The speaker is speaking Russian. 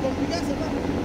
como confianza, hermano.